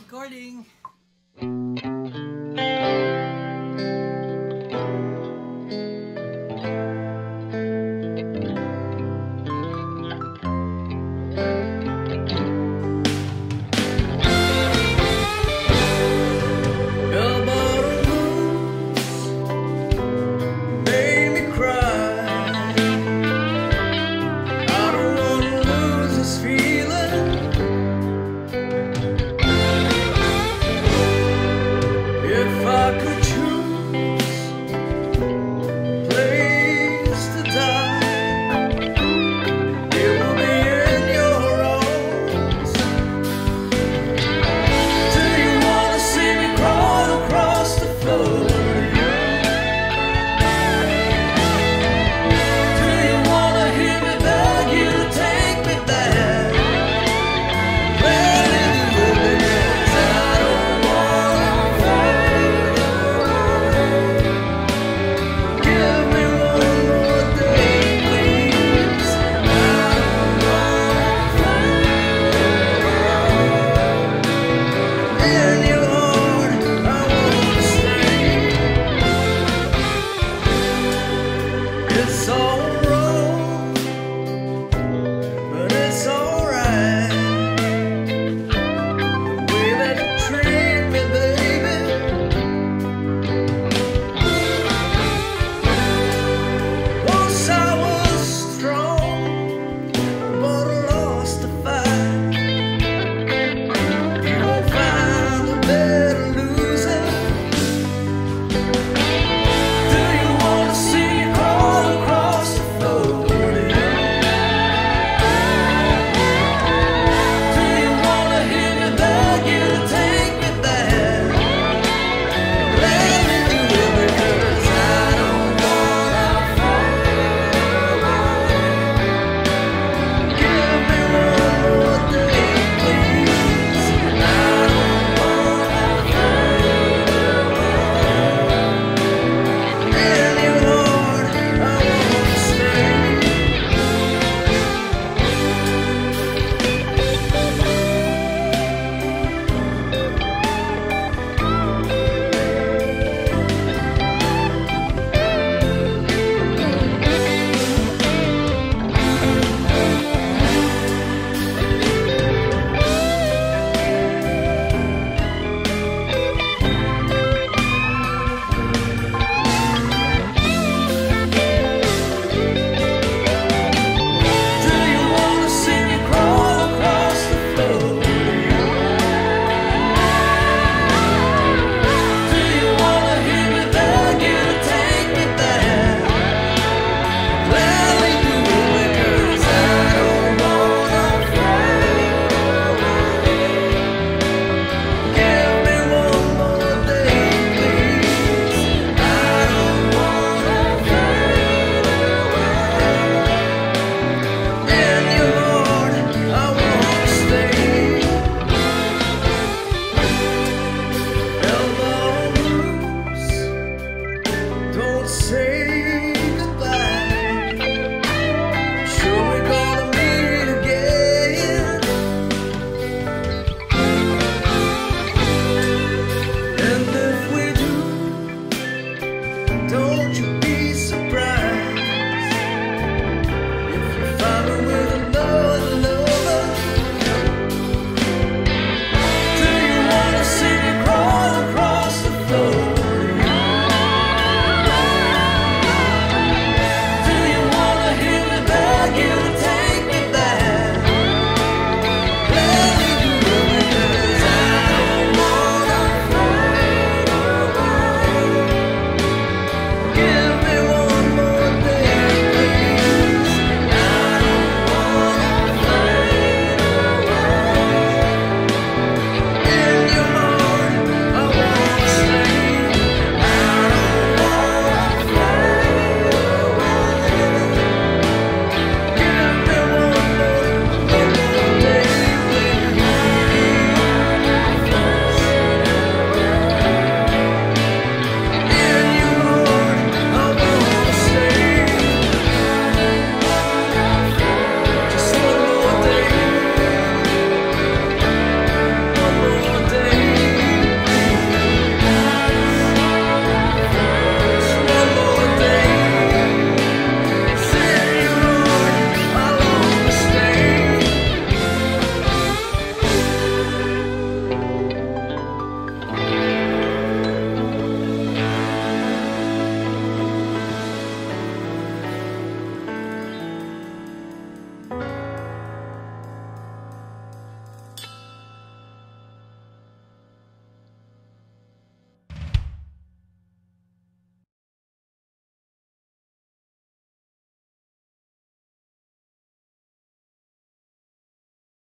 Recording.